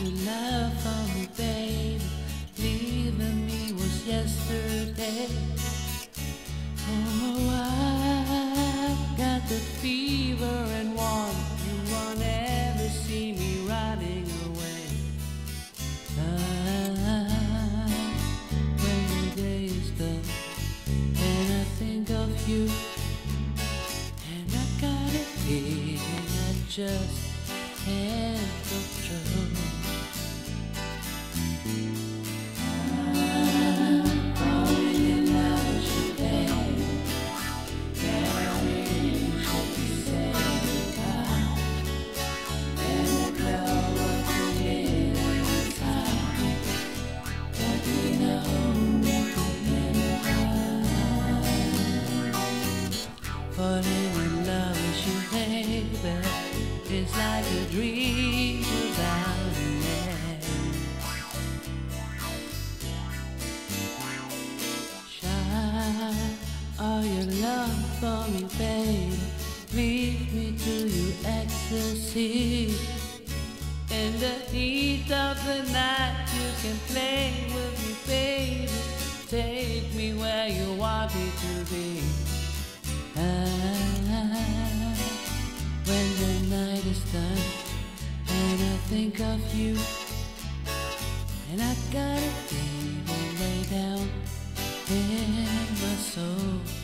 your love for me, babe. Leaving me was yesterday. Oh, I've got the fever and want you won't ever see me running away. Ah, when the day is done and I think of you and I got a feeling I just. can't. for me, babe. Lead me to your ecstasy. In the heat of the night, you can play with me, baby. Take me where you want me to be. Ah, when the night is done, and I think of you, and I gotta baby lay down in my soul.